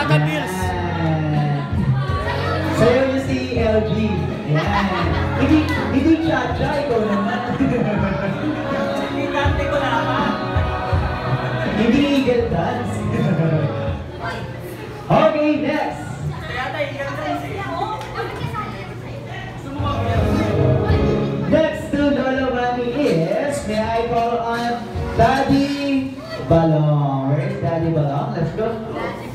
Naga Bills. Sa'yo yung si LG. Ayan. Hindi, hindi Chacha, ikaw naman. Militante ko naman. Hindi Eagle Dance. okay, next. Kaya tayo Eagle Dance eh. Next to Lolo Mami is, may I call on Daddy Balong. Where's Daddy Balong? Let's go.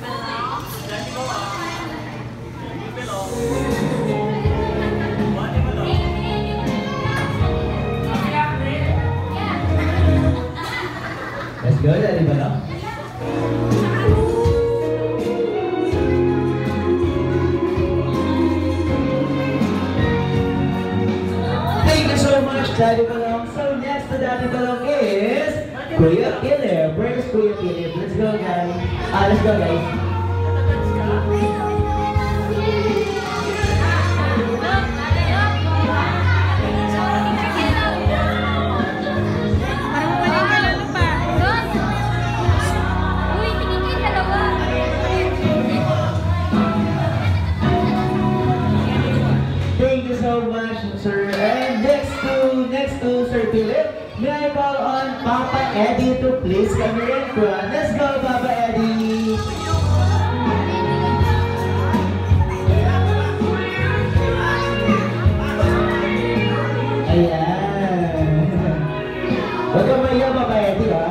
Let's go, Daddy Balong. Thank you so much, Daddy Balong. So next to Daddy Balong is Kuya Killer. Where's Kuya Killer? Let's go, guys. Ah, let's go, guys. Philip, may I call on Papa Eddie to please come. Let's go, Papa Eddie. Ayan. Huwag ka mahiya, Papa Eddie, ha?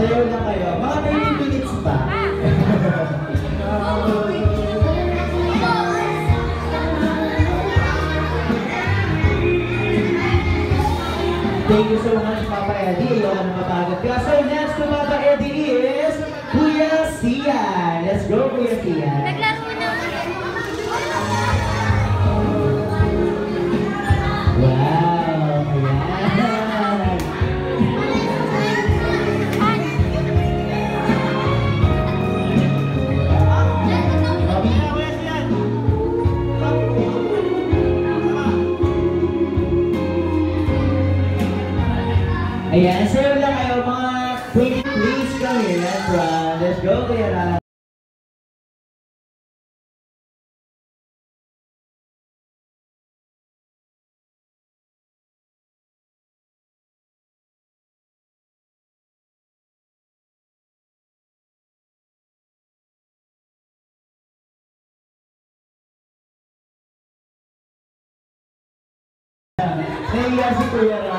Sayo na kayo. Mga 30 minutes pa. Thank you so much, Papa Eddie. Ayaw ka na mapagod ka. So next to Papa Eddie is Kuya Sian. Let's go, Kuya Sian. Naglaro Ayan, serve na kayo mga queen, please come here and run. Let's go kaya na. Thank you guys for your